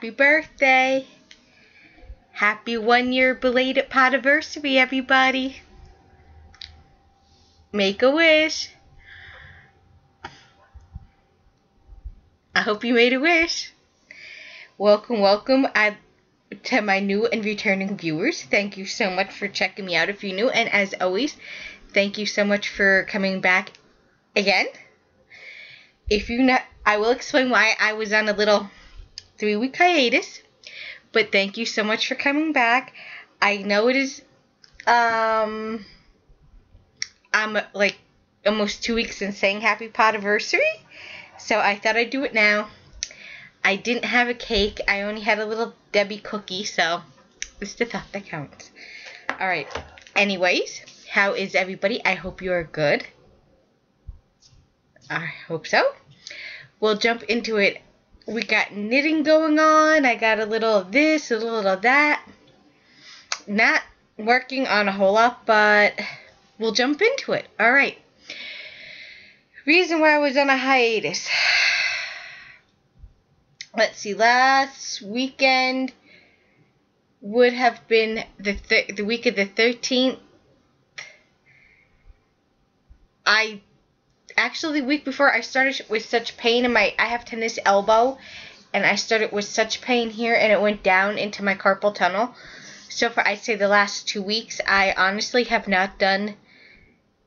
Happy birthday. Happy one year belated podiversary, everybody. Make a wish. I hope you made a wish. Welcome, welcome I, to my new and returning viewers. Thank you so much for checking me out if you're new. And as always, thank you so much for coming back again. If you not, I will explain why I was on a little three week hiatus. But thank you so much for coming back. I know it is, um, I'm like almost two weeks in saying happy podiversary. So I thought I'd do it now. I didn't have a cake. I only had a little Debbie cookie, so it's the thought that counts. Alright. Anyways, how is everybody? I hope you are good. I hope so. We'll jump into it. We got knitting going on. I got a little of this, a little of that. Not working on a whole lot, but we'll jump into it. Alright. Reason why I was on a hiatus. Let's see, last weekend would have been the th- the week of the 13th. I actually the week before I started with such pain in my I have tennis elbow and I started with such pain here and it went down into my carpal tunnel. So for I'd say the last 2 weeks I honestly have not done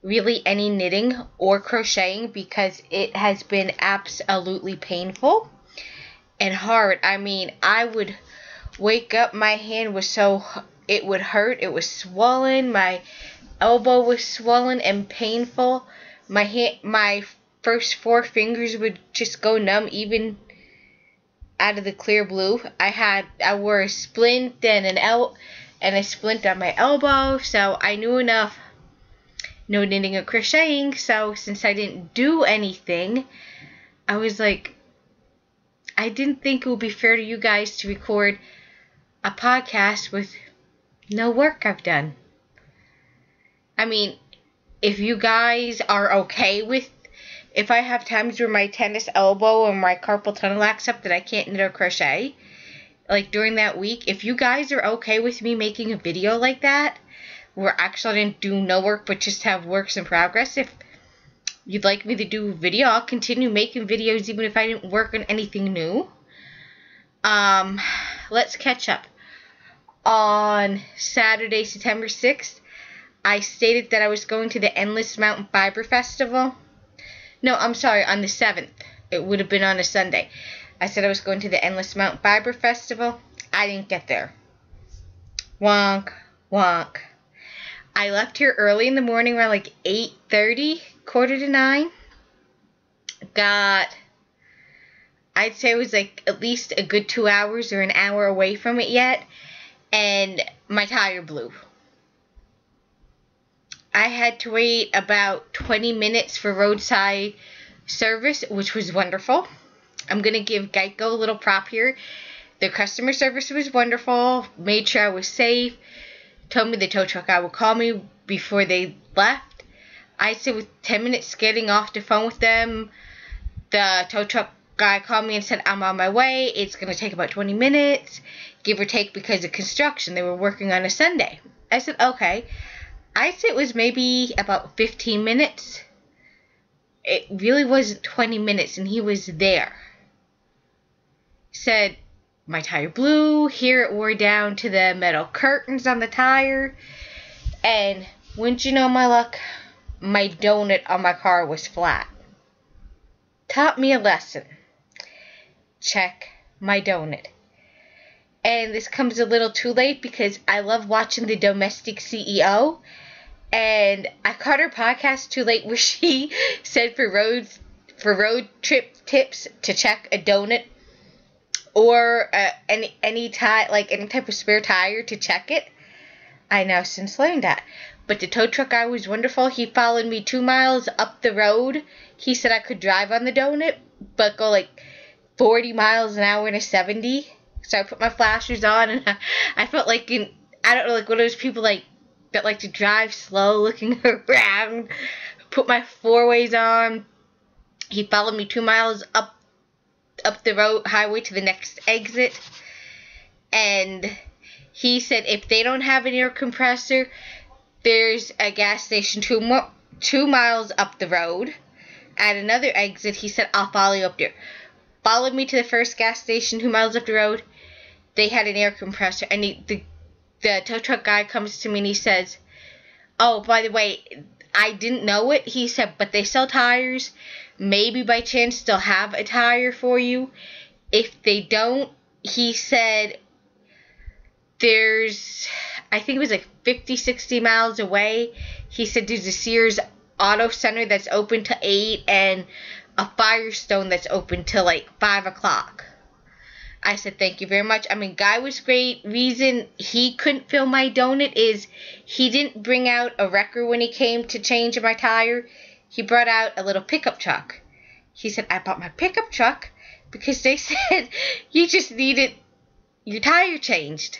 really any knitting or crocheting because it has been absolutely painful and hard. I mean, I would wake up, my hand was so, it would hurt, it was swollen, my elbow was swollen and painful. My hand, my first four fingers would just go numb even out of the clear blue. I had, I wore a splint and an el, and a splint on my elbow, so I knew enough no knitting or crocheting. So since I didn't do anything, I was like, I didn't think it would be fair to you guys to record a podcast with no work I've done. I mean, if you guys are okay with if I have times where my tennis elbow or my carpal tunnel acts up that I can't knit or crochet, like during that week, if you guys are okay with me making a video like that, where actually I didn't do no work but just have works in progress. If you'd like me to do a video, I'll continue making videos even if I didn't work on anything new. Um, let's catch up. On Saturday, September 6th, I stated that I was going to the Endless Mountain Fiber Festival. No, I'm sorry, on the 7th. It would have been on a Sunday. I said I was going to the Endless Mountain Fiber Festival. I didn't get there. Wonk, wonk. I left here early in the morning around like 8.30, quarter to 9. Got, I'd say it was like at least a good two hours or an hour away from it yet. And my tire blew. I had to wait about 20 minutes for roadside service, which was wonderful. I'm going to give Geico a little prop here. Their customer service was wonderful, made sure I was safe told me the tow truck guy would call me before they left. I said with 10 minutes getting off the phone with them, the tow truck guy called me and said, I'm on my way. It's going to take about 20 minutes, give or take, because of construction. They were working on a Sunday. I said, okay. I said it was maybe about 15 minutes. It really wasn't 20 minutes, and he was there. Said, my tire blew. Here it wore down to the metal curtains on the tire. And wouldn't you know my luck, my donut on my car was flat. Taught me a lesson. Check my donut. And this comes a little too late because I love watching the domestic CEO. And I caught her podcast too late where she said for roads for road trip tips to check a donut or uh, any any tie like any type of spare tire to check it. I now since learned that. But the tow truck guy was wonderful. He followed me two miles up the road. He said I could drive on the donut, but go like 40 miles an hour in a 70. So I put my flashers on, and I, I felt like in I don't know like one of those people like that like to drive slow, looking around. Put my four ways on. He followed me two miles up up the road highway to the next exit. and he said if they don't have an air compressor, there's a gas station two mo- two miles up the road. At another exit, he said, "I'll follow you up there." Followed me to the first gas station two miles up the road. They had an air compressor, and he, the the tow truck guy comes to me and he says, "Oh, by the way, I didn't know it." He said, "But they sell tires. Maybe by chance they'll have a tire for you. If they don't, he said there's I think it was like 50, 60 miles away. He said there's a Sears Auto Center that's open to 8 and a Firestone that's open till like 5 o'clock. I said, thank you very much. I mean, guy was great. Reason he couldn't fill my donut is he didn't bring out a wrecker when he came to change my tire. He brought out a little pickup truck. He said, I bought my pickup truck because they said you just needed your tire changed.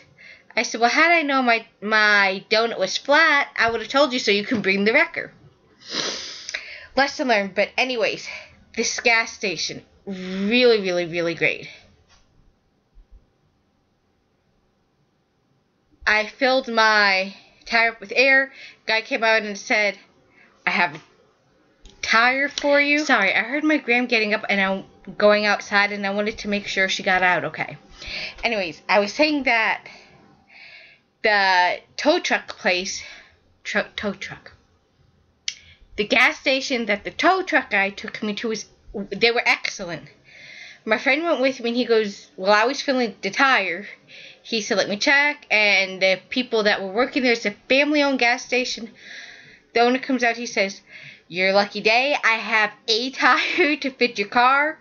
I said, well, had I known my, my donut was flat, I would have told you so you can bring the wrecker. Lesson learned. But anyways, this gas station, really, really, really great. I filled my tire up with air. Guy came out and said, I have a tire for you. Sorry, I heard my gram getting up and I'm going outside and I wanted to make sure she got out okay. Anyways, I was saying that the tow truck place, truck tow truck. The gas station that the tow truck guy took me to was they were excellent. My friend went with me and he goes, Well, I was filling the tire he said, let me check. And the people that were working there, it's a family owned gas station. The owner comes out, he says, Your lucky day, I have a tire to fit your car.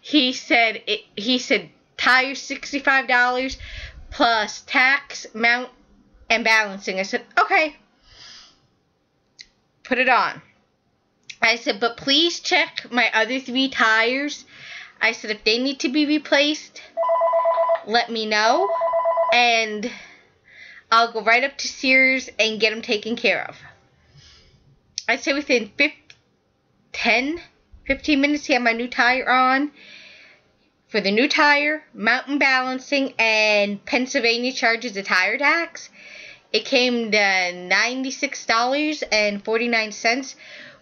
He said, it, he said, tire $65 plus tax, mount, and balancing. I said, okay. Put it on. I said, but please check my other three tires. I said, if they need to be replaced, let me know, and I'll go right up to Sears and get them taken care of. I'd say within 15, 10, 15 minutes, he had my new tire on. For the new tire, mountain balancing, and Pennsylvania charges a tire tax. It came to $96.49,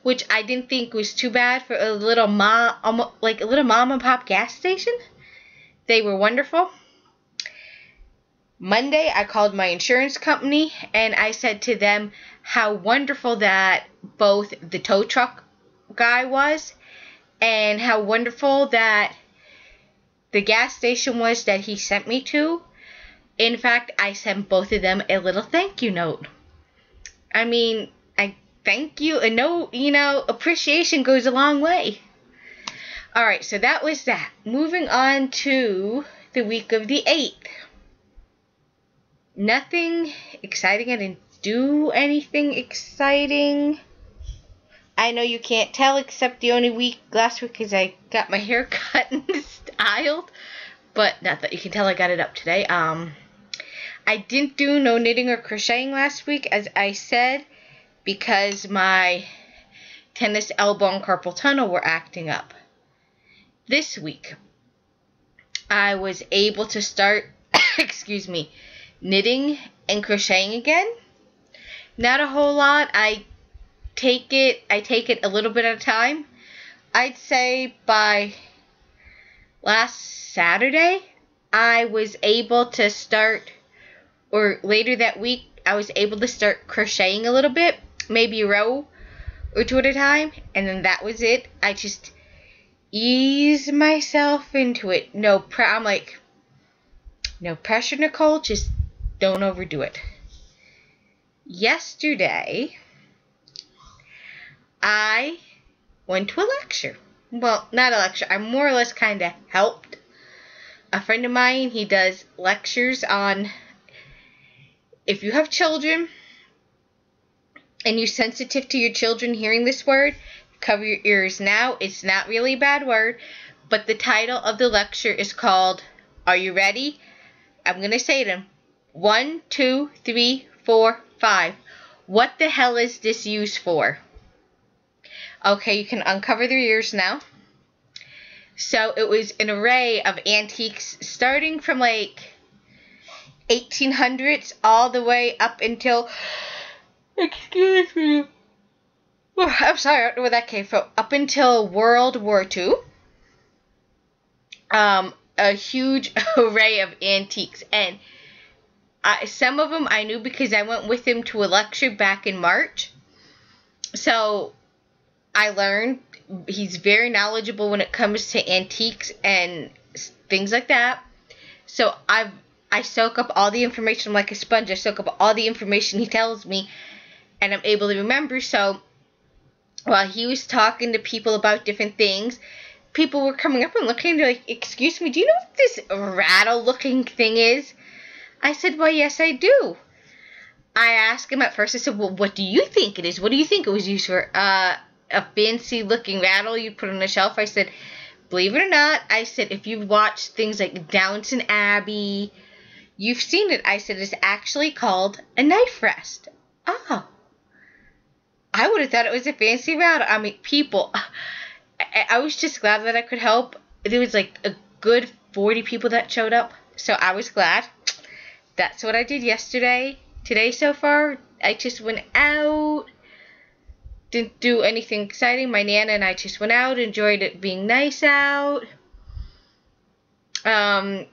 which I didn't think was too bad for a little mom, um, like a little mom and pop gas station. They were wonderful. Monday, I called my insurance company and I said to them how wonderful that both the tow truck guy was and how wonderful that the gas station was that he sent me to. In fact, I sent both of them a little thank you note. I mean, thank you and no, you know, appreciation goes a long way. All right, so that was that. Moving on to the week of the 8th nothing exciting. I didn't do anything exciting. I know you can't tell, except the only week last week is I got my hair cut and styled. But not that you can tell I got it up today. Um, I didn't do no knitting or crocheting last week, as I said, because my tennis elbow and carpal tunnel were acting up. This week, I was able to start, excuse me, knitting and crocheting again. Not a whole lot. I take it I take it a little bit at a time. I'd say by last Saturday I was able to start or later that week I was able to start crocheting a little bit, maybe a row or two at a time, and then that was it. I just ease myself into it. No, I'm like, no pressure, Nicole. Just don't overdo it. Yesterday, I went to a lecture. Well, not a lecture. I more or less kind of helped a friend of mine. He does lectures on if you have children and you're sensitive to your children hearing this word, cover your ears now. It's not really a bad word, but the title of the lecture is called Are You Ready? I'm going to say them. One, two, three, four, five. What the hell is this used for? Okay, you can uncover their ears now. So it was an array of antiques starting from like 1800s all the way up until excuse me oh, I'm sorry, I don't know where that came from. Up until World War II, um, a huge array of antiques, and I, some of them I knew because I went with him to a lecture back in March. So I learned he's very knowledgeable when it comes to antiques and things like that. So I've I soak up all the information like a sponge. I soak up all the information he tells me, and I'm able to remember. So while he was talking to people about different things, people were coming up and looking They're like, "Excuse me, do you know what this rattle-looking thing is?" I said, "Well, yes, I do." I asked him at first. I said, "Well, what do you think it is? What do you think it was used for?" Uh, a fancy-looking rattle you put on a shelf. I said, "Believe it or not," I said, "if you've watched things like Downton Abbey." You've seen it. I said it's actually called a knife rest. Oh. I would have thought it was a fancy route. I mean, people. I, I was just glad that I could help. There was like a good 40 people that showed up. So I was glad. That's what I did yesterday. Today so far, I just went out. Didn't do anything exciting. My Nana and I just went out, enjoyed it being nice out. Um,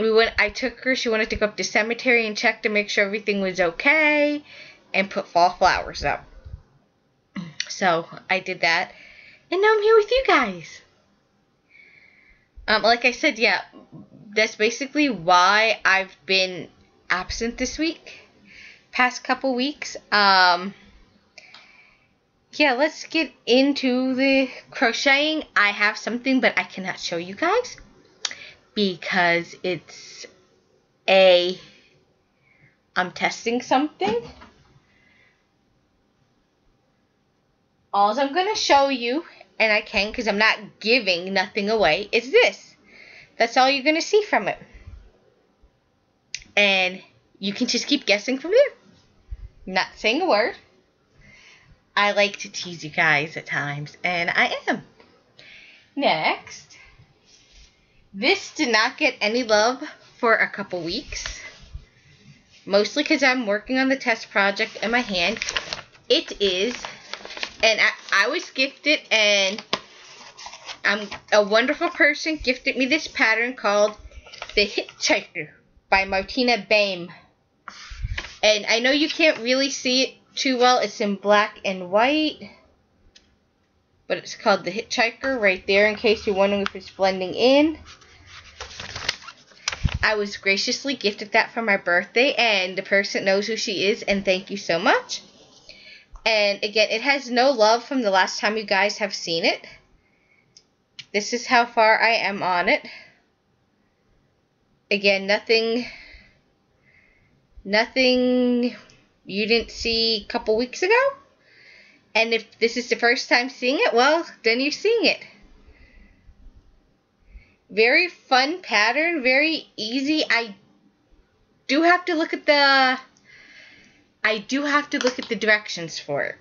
we went I took her, she wanted to go up to cemetery and check to make sure everything was okay and put fall flowers up. So I did that. And now I'm here with you guys. Um, like I said, yeah, that's basically why I've been absent this week. Past couple weeks. Um yeah, let's get into the crocheting. I have something, but I cannot show you guys because it's a I'm testing something. All I'm going to show you, and I can because I'm not giving nothing away, is this. That's all you're going to see from it. And you can just keep guessing from there. Not saying a word. I like to tease you guys at times, and I am. Next. This did not get any love for a couple weeks. Mostly because I'm working on the test project in my hand. It is, and I, I was gifted, and I'm a wonderful person gifted me this pattern called The Hitchhiker by Martina Behm. And I know you can't really see it too well. It's in black and white. But it's called The Hitchhiker right there in case you're wondering if it's blending in. I was graciously gifted that for my birthday, and the person knows who she is, and thank you so much. And again, it has no love from the last time you guys have seen it. This is how far I am on it. Again, nothing, nothing you didn't see a couple weeks ago. And if this is the first time seeing it, well, then you're seeing it. Very fun pattern, very easy. I do have to look at the I do have to look at the directions for it.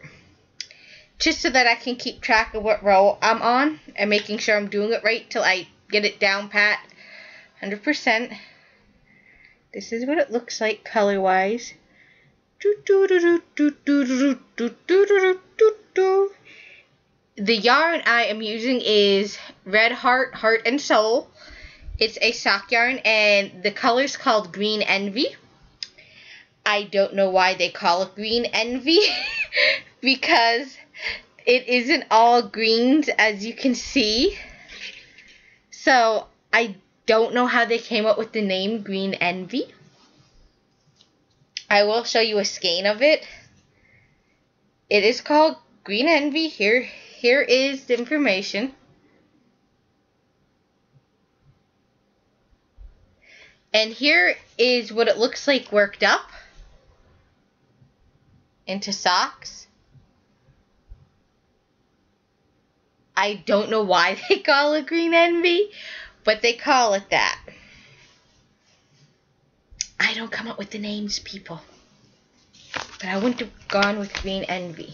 Just so that I can keep track of what row I'm on and making sure I'm doing it right till I get it down pat 100%. This is what it looks like color-wise. The yarn I am using is Red Heart, Heart and Sole. It's a sock yarn and the color is called Green Envy. I don't know why they call it Green Envy because it isn't all greens as you can see. So I don't know how they came up with the name Green Envy. I will show you a skein of it. It is called Green Envy. Here, here is the information. And here is what it looks like worked up into socks. I don't know why they call it green envy, but they call it that. I don't come up with the names, people. But I wouldn't have gone with green envy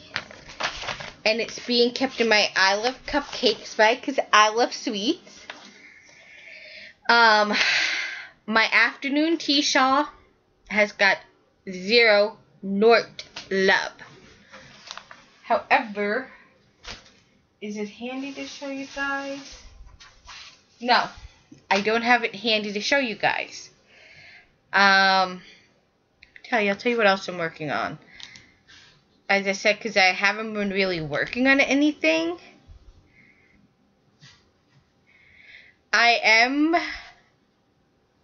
and it's being kept in my I Love Cupcakes bag because I love sweets. Um, My afternoon tea shawl has got zero Nort love. However, is it handy to show you guys? No, I don't have it handy to show you guys. Um, tell you, I'll tell you what else I'm working on. As I said, because I haven't been really working on anything. I am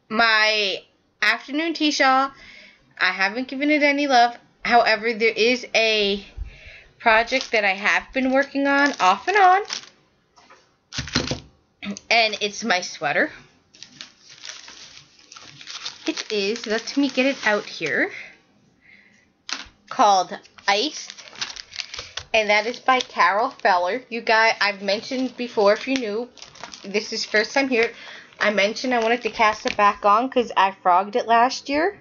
my afternoon tea shawl. I haven't given it any love. However, there is a project that I have been working on off and on. And it's my sweater. It is, let me get it out here, called Iced. And that is by Carol Feller. You guys, I've mentioned before, if you knew, this is first time here. I mentioned I wanted to cast it back on because I frogged it last year.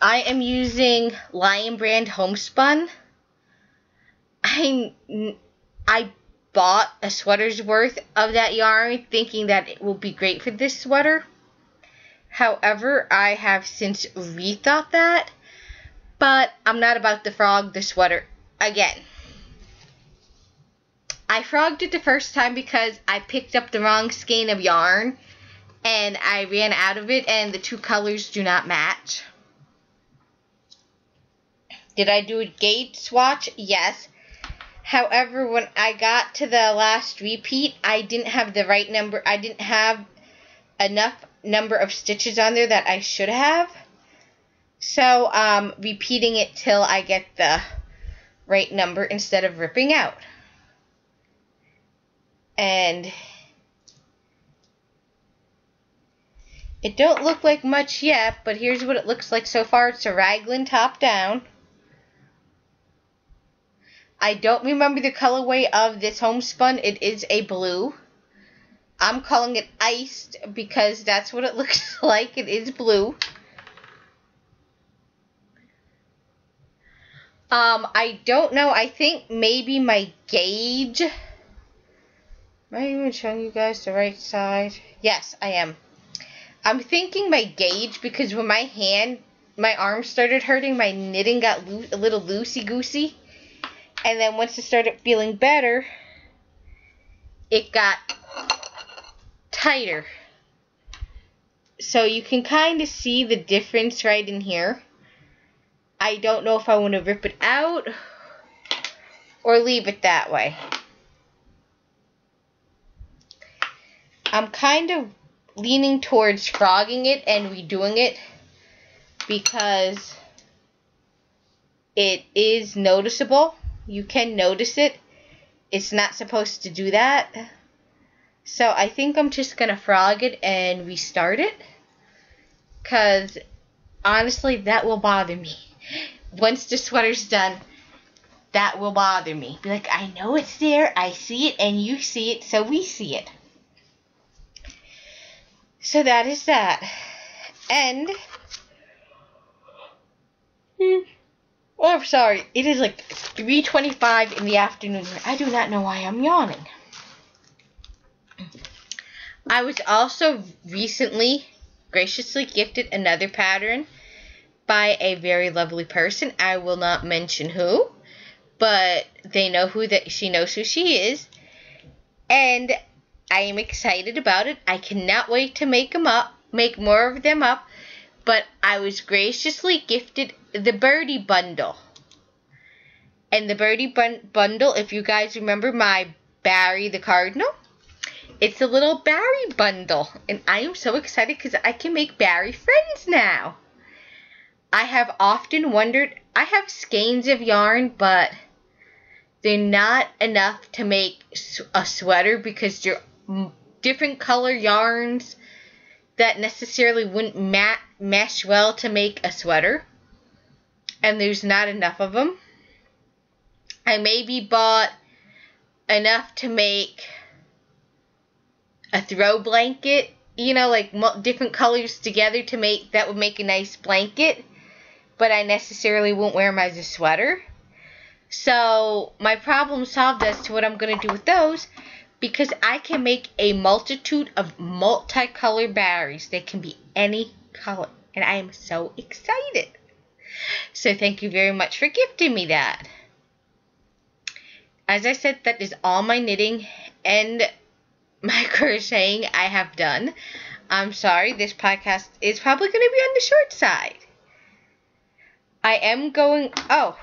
I am using Lion Brand Homespun. I, I bought a sweater's worth of that yarn thinking that it will be great for this sweater. However, I have since rethought that, but I'm not about to frog the sweater again. I frogged it the first time because I picked up the wrong skein of yarn and I ran out of it and the two colors do not match. Did I do a gauge swatch? Yes. However, when I got to the last repeat, I didn't have the right number. I didn't have enough number of stitches on there that I should have. So, um, repeating it till I get the right number instead of ripping out. And it don't look like much yet, but here's what it looks like so far. It's a raglan top down. I don't remember the colorway of this homespun. It is a blue. I'm calling it iced because that's what it looks like. It is blue. Um, I don't know. I think maybe my gauge. Am I even showing you guys the right side? Yes, I am. I'm thinking my gauge because when my hand, my arm started hurting, my knitting got a little loosey-goosey. And then once it started feeling better, it got tighter. So you can kind of see the difference right in here. I don't know if I want to rip it out or leave it that way. I'm kind of leaning towards frogging it and redoing it because it is noticeable. You can notice it. It's not supposed to do that. So I think I'm just going to frog it and restart it. Because honestly, that will bother me. Once the sweater's done, that will bother me. Be like, I know it's there, I see it, and you see it, so we see it. So that is that. And, hmm, oh, sorry, it is like 3.25 in the afternoon. I do not know why I'm yawning. I was also recently graciously gifted another pattern by a very lovely person. I will not mention who, but they know who that she knows who she is. And I am excited about it. I cannot wait to make them up, make more of them up. But I was graciously gifted the Birdie Bundle. And the Birdie bun- Bundle, if you guys remember my Barry the Cardinal, it's a little Barry bundle, and I am so excited because I can make Barry friends now. I have often wondered, I have skeins of yarn, but they're not enough to make a sweater because they're different color yarns that necessarily wouldn't mat mesh well to make a sweater. And there's not enough of them. I maybe bought enough to make a throw blanket, you know, like different colors together to make that would make a nice blanket, but I necessarily won't wear them as a sweater. So my problem solved as to what I'm going to do with those because I can make a multitude of multicolored batteries. They can be any color. And I am so excited. So thank you very much for gifting me that. As I said, that is all my knitting and my crocheting I have done. I'm sorry, this podcast is probably going to be on the short side. I am going. Oh,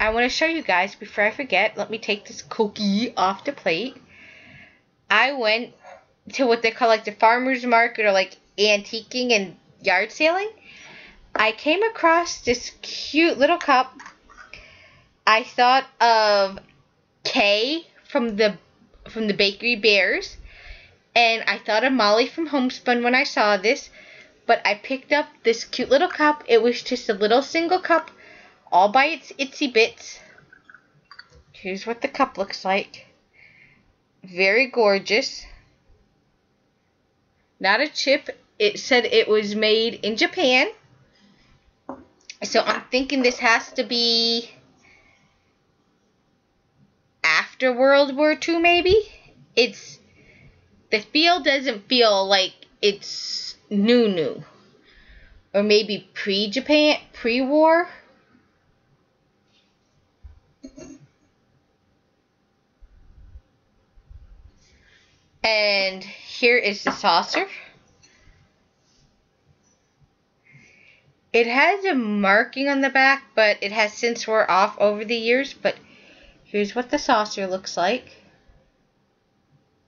I want to show you guys before I forget. Let me take this cookie off the plate. I went to what they call like the farmer's market or like antiquing and yard selling. I came across this cute little cup. I thought of Kay from the from the Bakery Bears and I thought of Molly from Homespun when I saw this, but I picked up this cute little cup. It was just a little single cup all by its itsy bits. Here's what the cup looks like. Very gorgeous. Not a chip. It said it was made in Japan. So I'm thinking this has to be after World War II, maybe? It's. The feel doesn't feel like it's new, new. Or maybe pre Japan, pre war? And here is the saucer. It has a marking on the back, but it has since wore off over the years. But here's what the saucer looks like.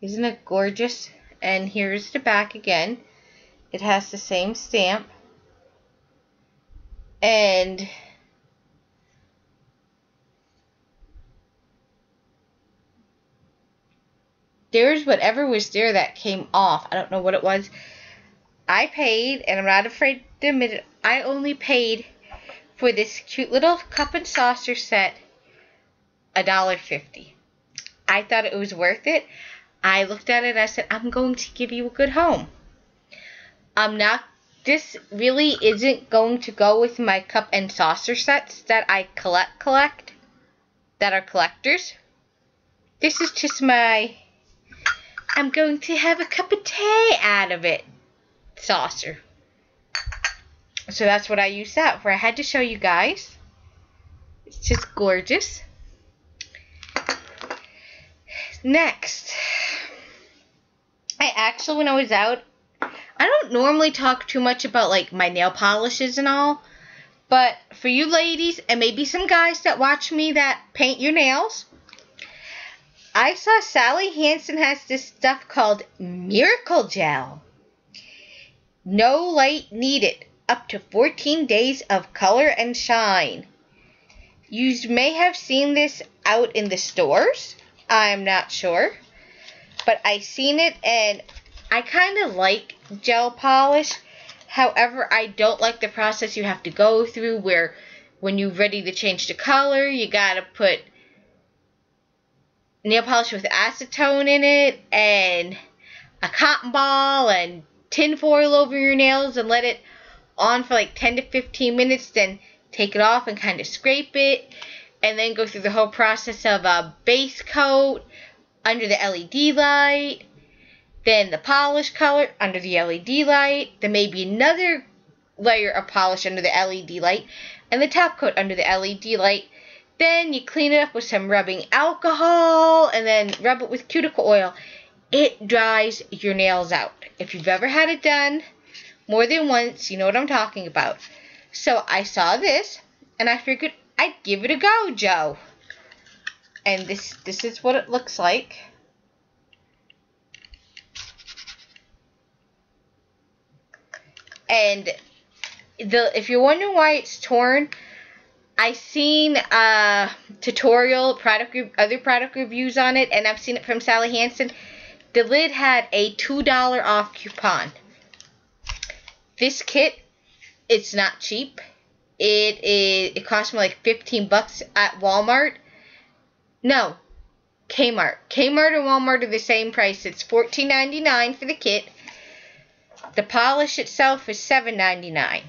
Isn't it gorgeous? And here's the back again. It has the same stamp. And there's whatever was there that came off. I don't know what it was. I paid, and I'm not afraid to admit it, I only paid for this cute little cup and saucer set a dollar fifty. I thought it was worth it. I looked at it and I said, I'm going to give you a good home. I'm not this really isn't going to go with my cup and saucer sets that I collect collect that are collectors. This is just my I'm going to have a cup of tea out of it. Saucer. So that's what I used that for. I had to show you guys. It's just gorgeous. Next. I actually, when I was out, I don't normally talk too much about like my nail polishes and all. But for you ladies and maybe some guys that watch me that paint your nails, I saw Sally Hansen has this stuff called Miracle Gel. No light needed. Up to 14 days of color and shine. You may have seen this out in the stores. I'm not sure. But I seen it and I kind of like gel polish. However, I don't like the process you have to go through where when you're ready to change the color, you gotta put nail polish with acetone in it and a cotton ball and tin foil over your nails and let it on for like 10 to 15 minutes then take it off and kind of scrape it and then go through the whole process of a base coat under the LED light then the polish color under the LED light then maybe another layer of polish under the LED light and the top coat under the LED light then you clean it up with some rubbing alcohol and then rub it with cuticle oil. It dries your nails out. If you've ever had it done more than once, you know what I'm talking about. So I saw this and I figured I'd give it a go, Joe. And this this is what it looks like. And the if you're wondering why it's torn, I seen a tutorial product other product reviews on it, and I've seen it from Sally Hansen. The lid had a two dollar off coupon. This kit, it's not cheap. It is. It cost me like fifteen bucks at Walmart. No, Kmart. Kmart and Walmart are the same price. It's fourteen ninety nine for the kit. The polish itself is seven ninety nine.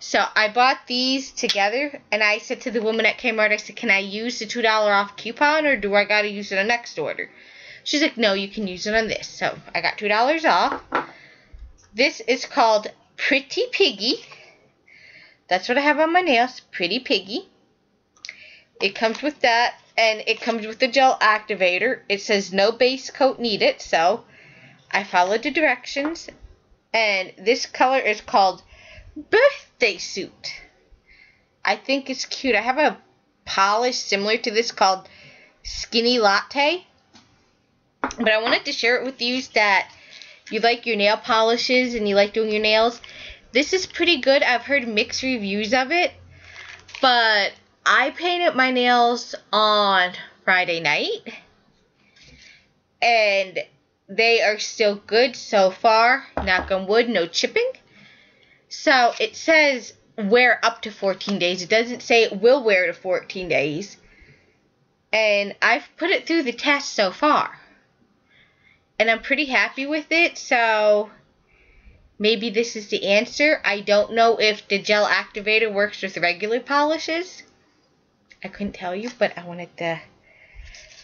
So I bought these together, and I said to the woman at Kmart, I said, "Can I use the two dollar off coupon, or do I gotta use it the next order?" She's like, no, you can use it on this. So I got $2 off. This is called Pretty Piggy. That's what I have on my nails. Pretty Piggy. It comes with that, and it comes with the gel activator. It says no base coat needed, so I followed the directions. And this color is called Birthday Suit. I think it's cute. I have a polish similar to this called Skinny Latte. But I wanted to share it with you that you like your nail polishes and you like doing your nails. This is pretty good. I've heard mixed reviews of it. But I painted my nails on Friday night. And they are still good so far. Knock on wood, no chipping. So it says wear up to 14 days. It doesn't say it will wear to 14 days. And I've put it through the test so far. And I'm pretty happy with it, so maybe this is the answer. I don't know if the gel activator works with regular polishes. I couldn't tell you, but I wanted to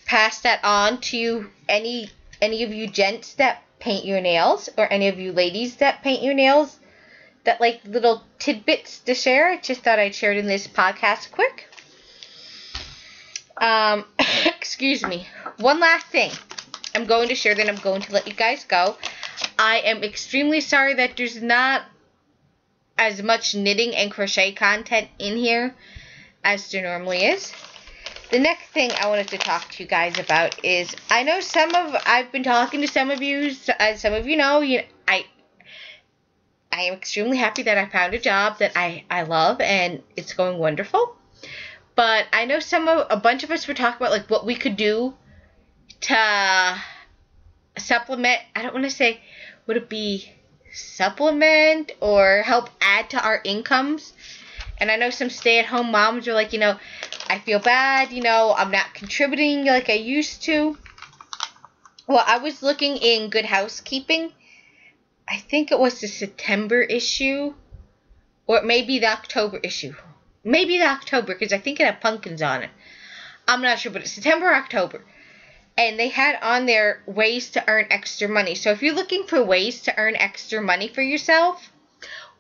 pass that on to any any of you gents that paint your nails or any of you ladies that paint your nails that like little tidbits to share. I just thought I'd share it in this podcast quick. Um, excuse me. One last thing. I'm going to share, then I'm going to let you guys go. I am extremely sorry that there's not as much knitting and crochet content in here as there normally is. The next thing I wanted to talk to you guys about is I know some of I've been talking to some of you as some of you know you I I am extremely happy that I found a job that I I love and it's going wonderful. But I know some of a bunch of us were talking about like what we could do to supplement. I don't want to say would it be supplement or help add to our incomes. And I know some stay-at-home moms are like, you know, I feel bad, you know, I'm not contributing like I used to. Well, I was looking in Good Housekeeping. I think it was the September issue, or maybe the October issue. Maybe the October, because I think it had pumpkins on it. I'm not sure, but it's September or October. And they had on there ways to earn extra money. So if you're looking for ways to earn extra money for yourself,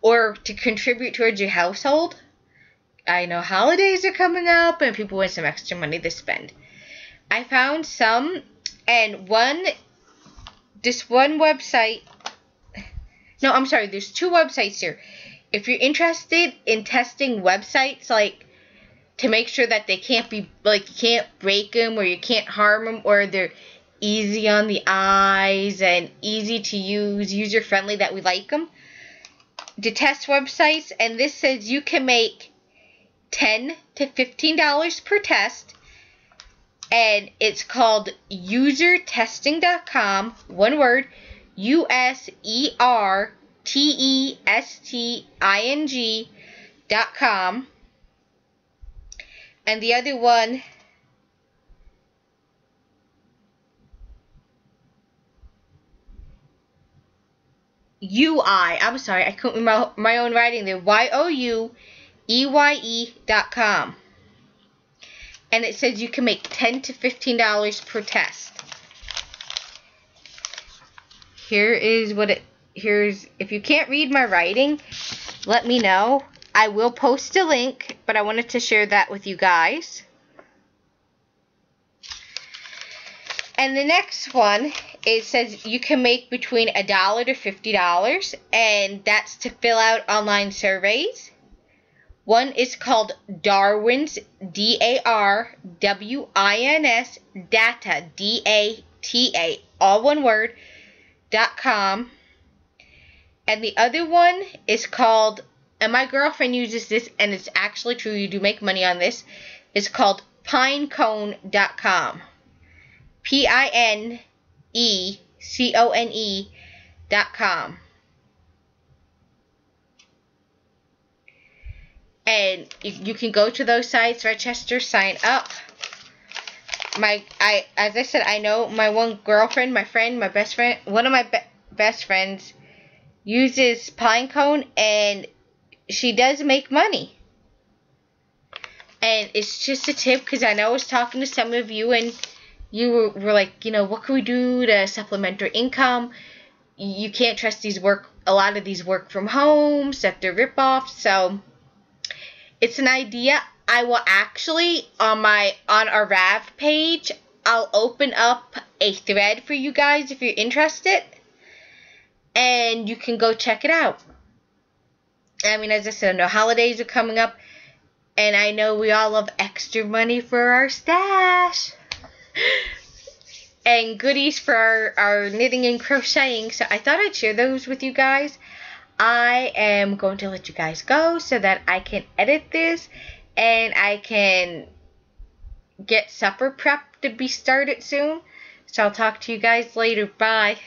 or to contribute towards your household, I know holidays are coming up and people want some extra money to spend. I found some, and one, this one website, no, I'm sorry, there's two websites here. If you're interested in testing websites, like, to make sure that they can't be, like, you can't break them or you can't harm them or they're easy on the eyes and easy to use, user friendly, that we like them, to test websites, and this says you can make 10 to $15 per test. And it's called usertesting.com. One word. U S E R T E S T I N G dot com. And the other one UI. I'm sorry, I couldn't remember my own writing there. dot com. And it says you can make 10 to $15 per test. Here is what it here's if you can't read my writing, let me know. I will post a link, but I wanted to share that with you guys. And the next one, it says you can make between a dollar to fifty dollars, and that's to fill out online surveys. One is called Darwin's, D A R W I N S, data, D A T A, all one word, dot com. And the other one is called, and my girlfriend uses this, and it's actually true, you do make money on this, it's called pinecone.com. P I N E C O N E dot com. and you, you can go to those sites, Rochester, sign up. My, I, as I said, I know my one girlfriend, my friend, my best friend, one of my be best friends uses Pinecone, and she does make money. And it's just a tip because I know I was talking to some of you, and you were, like, you know, what can we do to supplement our income? You can't trust these work. A lot of these work from home, set their ripoffs. So it's an idea. I will actually on my on our Rav page. I'll open up a thread for you guys if you're interested, and you can go check it out. I mean, as I said, the holidays are coming up, and I know we all love extra money for our stash and goodies for our, our knitting and crocheting. So I thought I'd share those with you guys. I am going to let you guys go so that I can edit this and I can get supper prep to be started soon. So I'll talk to you guys later. Bye.